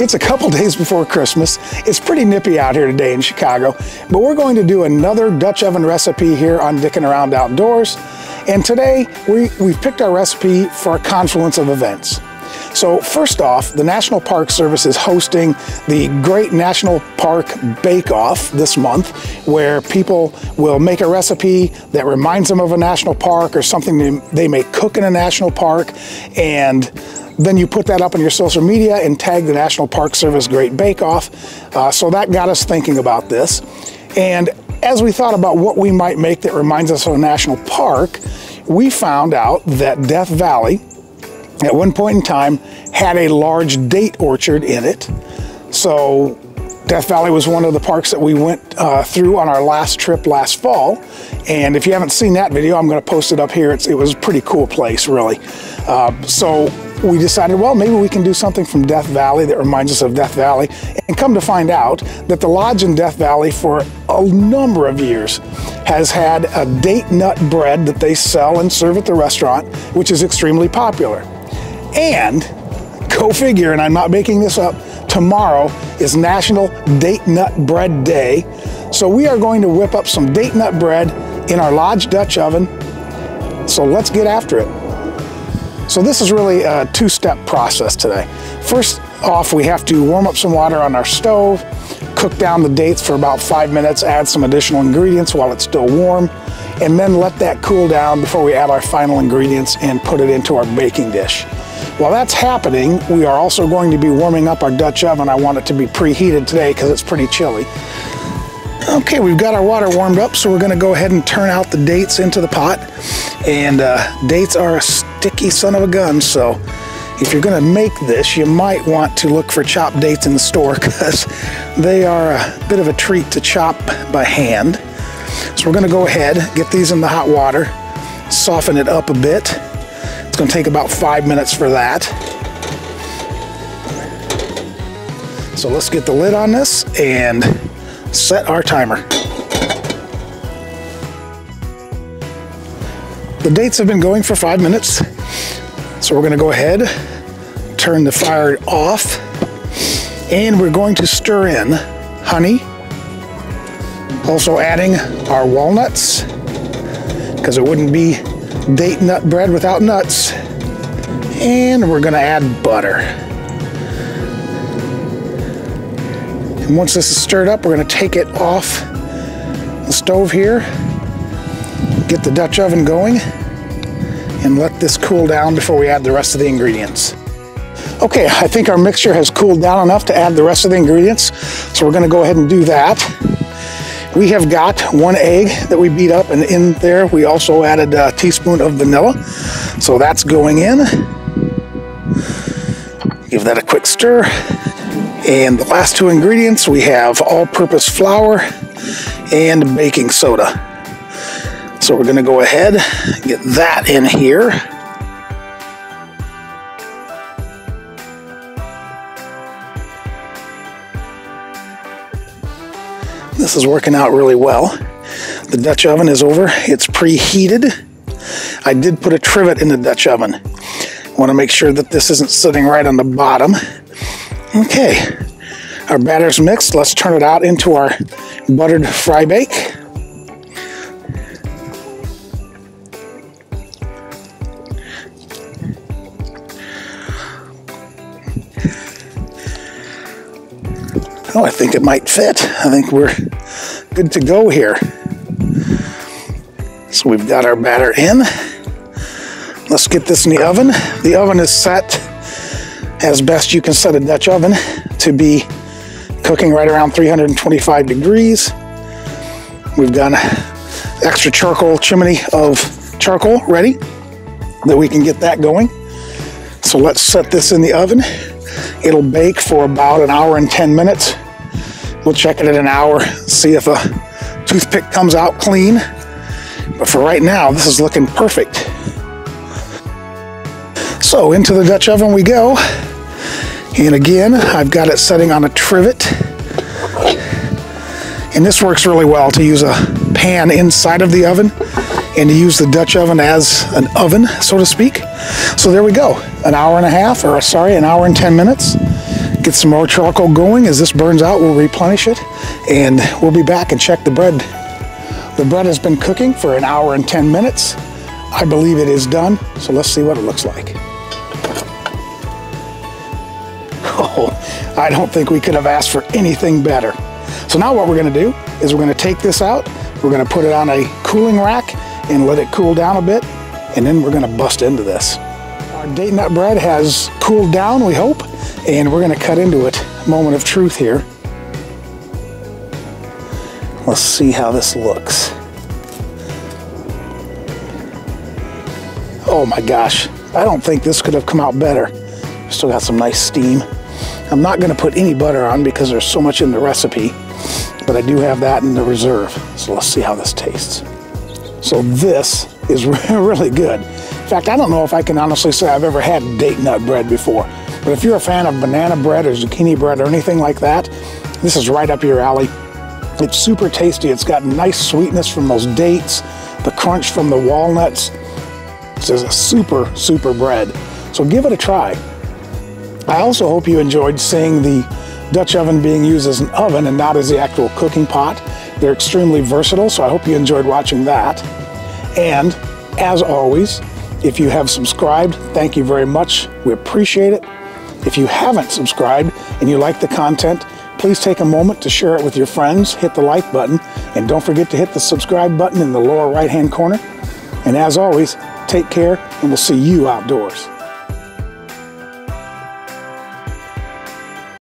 It's a couple days before Christmas. It's pretty nippy out here today in Chicago, but we're going to do another Dutch oven recipe here on Dickin' Around Outdoors. And today we, we've picked our recipe for a confluence of events. So first off, the National Park Service is hosting the Great National Park Bake Off this month, where people will make a recipe that reminds them of a national park or something they may cook in a national park. And then you put that up on your social media and tag the National Park Service Great Bake Off. Uh, so that got us thinking about this. And as we thought about what we might make that reminds us of a national park, we found out that Death Valley, at one point in time, had a large date orchard in it. So Death Valley was one of the parks that we went uh, through on our last trip last fall. And if you haven't seen that video, I'm going to post it up here. It's, it was a pretty cool place, really. Uh, so we decided, well, maybe we can do something from Death Valley that reminds us of Death Valley. And come to find out that the lodge in Death Valley for a number of years has had a date nut bread that they sell and serve at the restaurant, which is extremely popular. And go figure, and I'm not making this up, tomorrow is National Date Nut Bread Day. So we are going to whip up some date nut bread in our Lodge Dutch oven. So let's get after it. So this is really a two-step process today. First off, we have to warm up some water on our stove, cook down the dates for about five minutes, add some additional ingredients while it's still warm, and then let that cool down before we add our final ingredients and put it into our baking dish. While that's happening, we are also going to be warming up our Dutch oven. I want it to be preheated today because it's pretty chilly. Okay, we've got our water warmed up, so we're gonna go ahead and turn out the dates into the pot. And uh, dates are a sticky son of a gun, so if you're gonna make this, you might want to look for chopped dates in the store because they are a bit of a treat to chop by hand. So we're gonna go ahead, get these in the hot water, soften it up a bit. Gonna take about five minutes for that. So let's get the lid on this and set our timer. The dates have been going for five minutes, so we're gonna go ahead, turn the fire off, and we're going to stir in honey, also adding our walnuts, because it wouldn't be date nut bread without nuts, and we're gonna add butter. And once this is stirred up, we're gonna take it off the stove here, get the Dutch oven going, and let this cool down before we add the rest of the ingredients. Okay, I think our mixture has cooled down enough to add the rest of the ingredients, so we're gonna go ahead and do that. We have got one egg that we beat up, and in there we also added a teaspoon of vanilla, so that's going in. Give that a quick stir. And the last two ingredients, we have all-purpose flour and baking soda. So we're gonna go ahead and get that in here. This is working out really well. The Dutch oven is over, it's preheated. I did put a trivet in the Dutch oven. I wanna make sure that this isn't sitting right on the bottom. Okay, our batter's mixed. Let's turn it out into our buttered fry bake. Oh, I think it might fit. I think we're good to go here. So we've got our batter in. Let's get this in the oven. The oven is set as best you can set a Dutch oven to be cooking right around 325 degrees. We've got an extra charcoal chimney of charcoal ready that we can get that going. So let's set this in the oven. It'll bake for about an hour and 10 minutes. We'll check it in an hour, see if a toothpick comes out clean. But for right now, this is looking perfect. So into the Dutch oven we go. And again, I've got it setting on a trivet. And this works really well to use a pan inside of the oven and to use the Dutch oven as an oven, so to speak. So there we go, an hour and a half, or sorry, an hour and 10 minutes. Get some more charcoal going. As this burns out, we'll replenish it and we'll be back and check the bread. The bread has been cooking for an hour and 10 minutes. I believe it is done, so let's see what it looks like. Oh, I don't think we could have asked for anything better. So now what we're gonna do is we're gonna take this out, we're gonna put it on a cooling rack and let it cool down a bit, and then we're gonna bust into this. Our date nut bread has cooled down, we hope, and we're gonna cut into it. Moment of truth here. Let's see how this looks. Oh my gosh, I don't think this could have come out better. Still got some nice steam. I'm not gonna put any butter on because there's so much in the recipe, but I do have that in the reserve. So let's see how this tastes. So this is really good. In fact, I don't know if I can honestly say I've ever had date nut bread before, but if you're a fan of banana bread or zucchini bread or anything like that, this is right up your alley. It's super tasty. It's got nice sweetness from those dates, the crunch from the walnuts, this is a super, super bread. So give it a try. I also hope you enjoyed seeing the Dutch oven being used as an oven and not as the actual cooking pot. They're extremely versatile, so I hope you enjoyed watching that. And as always, if you have subscribed, thank you very much. We appreciate it. If you haven't subscribed and you like the content, please take a moment to share it with your friends, hit the like button, and don't forget to hit the subscribe button in the lower right hand corner. And as always, Take care, and we'll see you outdoors.